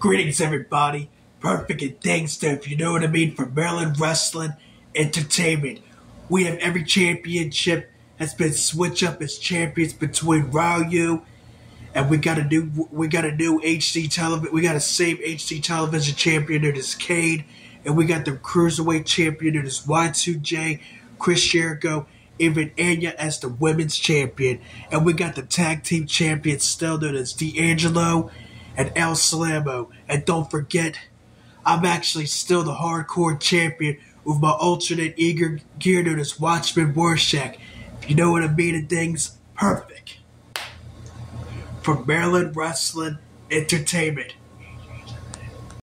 Greetings, everybody. Perfect and thanks to, if you know what I mean, for Maryland Wrestling Entertainment. We have every championship has been switched up as champions between Ryu and we got a new we got a new HD television we got a same HD television champion that is Cade and we got the cruiserweight champion that is Y2J, Chris Jericho, even Anya as the women's champion, and we got the tag team champions still known as D'Angelo and El Salamo. And don't forget, I'm actually still the hardcore champion with my alternate eager gear known as Watchman Rorschach. If you know what I mean and things, perfect. For Maryland Wrestling Entertainment.